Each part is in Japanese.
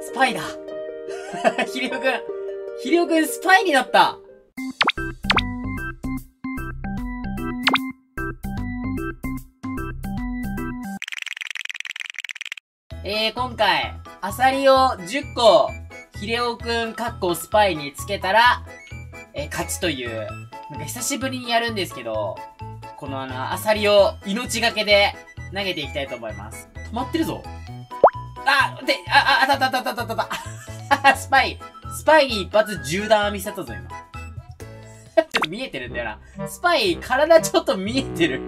スパイだ。ヒリオくん、ヒリオくんスパイになったえー、今回、アサリを10個、ヒレオくんかっこスパイにつけたら、えー、勝ちという、なんか久しぶりにやるんですけど、このあの、アサリを命がけで投げていきたいと思います。止まってるぞ。あ、で、あ、あ、あたたたたたたた。スパイ、スパイに一発銃弾見せたぞ、今。ちょっと見えてるんだよな。スパイ、体ちょっと見えてる。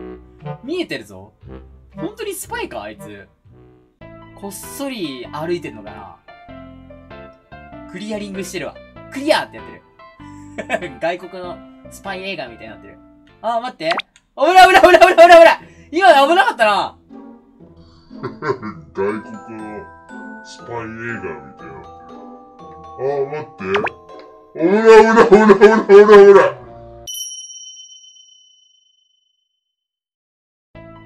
見えてるぞ。本当にスパイか、あいつ。こっそり歩いてんのかなクリアリングしてるわ。クリアってやってる。外国のスパイ映画みたいになってる。あー、待って。危ない危ない危ない危ない危ない危ない今危なかったな 外国のスパイ映画みたいなってる。あ、待って。危ない危ない危ない危ない危ない危ない。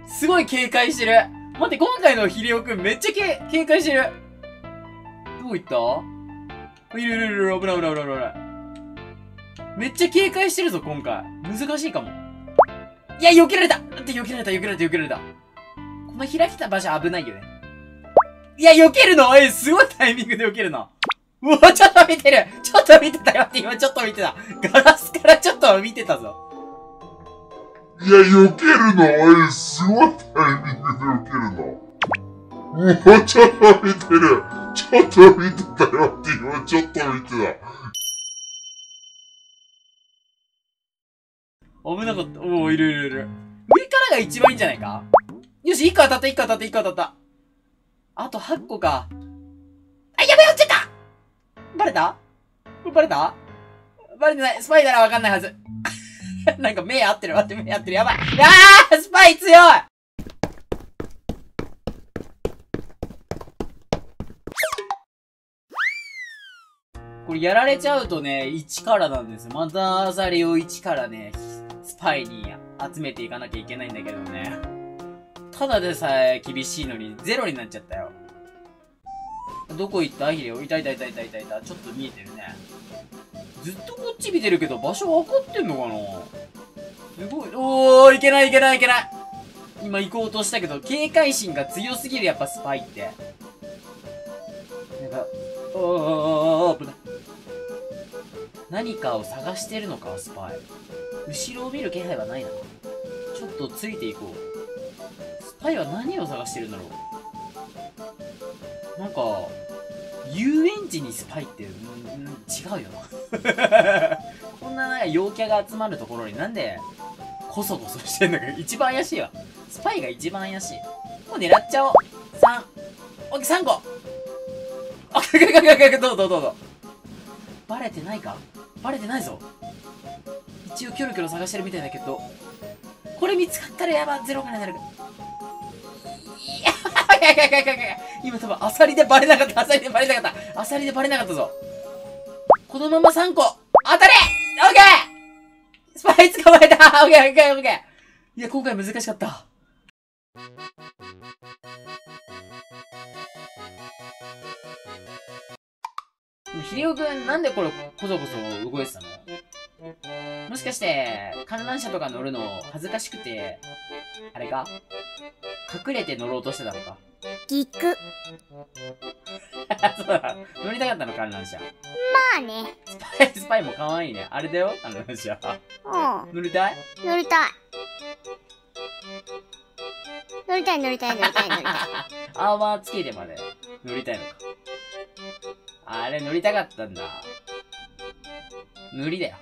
すごい警戒してる。待って、今回のヒレオくんめっちゃけ警戒してる。どこ行った？いるいるいる、危ない危ない危ない危ない。めっちゃ警戒してるぞ、今回。難しいかも。いや、避けられたって避けられた、避けられた、避けられた。この開けた場所危ないよね。いや、避けるの？え、すごいタイミングで避けるな。うわ、ちょっと見てるちょっと見てたよって今ちょっと見てた。ガラスからちょっと見てたぞ。いや、避けるの？え、すごいタイミングで避けるの。うわ、ちょっと見てる。ちょっと見てたよって今ちょっと見てた。危なかった。おお、いるいるいる。上からが一番いいんじゃないか？よし、1個当たった、1個当たった、1個当たった。あと8個か。あ、やべえ、落ちたバレた？バレた？バレてない。スパイならわかんないはず。なんか目合ってる、待って、目合ってる。やばい。あースパイ強いこれやられちゃうとね、1からなんですまたアザリを1からね、スパイに集めていかなきゃいけないんだけどね。ただでさえ厳しいのにゼロになっちゃったよ。どこ行った？ヒレオいたいたいたいたいたいた。ちょっと見えてるね。ずっとこっち見てるけど場所分かってんのかな？すごい。おー、いけないいけないいけない今行こうとしたけど、警戒心が強すぎるやっぱスパイって。なんか、おー危ない。何かを探してるのか、スパイ。後ろを見る気配はないな。ちょっとついていこう。スパイは何を探してるんだろうなんか、遊園地にスパイって、うん、違うよな。こんななんか陽キャが集まるところになんで、コソコソしてんのか一番怪しいわ。スパイが一番怪しい。もう狙っちゃおう。3。オッケー、3個あ、かかかかか、どうぞどうぞ。バレてないか？バレてないぞ。一応キョロキョロ探してるみたいだけど、これ見つかったらやば、ゼロからなる。いやいやいやいやいや今多分アサリでバレなかった、アサリでバレなかった、アサリでバレなかったぞ。このまま3個、当たれ!オッケー!スパイ捕まえた!オッケーオッケーオッケー。いや、今回難しかった。ひりおくん、なんでこれ、こそこそ動いてたの？もしかして、観覧車とか乗るの恥ずかしくて、あれか？隠れて乗ろうとしてたのか？ギク。そうだ。乗りたかったの、観覧車。まあね。スパイ、スパイも可愛いね。あれだよ、観覧車。うん。乗りたい？乗りたい。乗りたい乗りたい乗りたい乗りたい。アーマーつけてまで乗りたいのか。あれ乗りたかったんだ。無理だよ。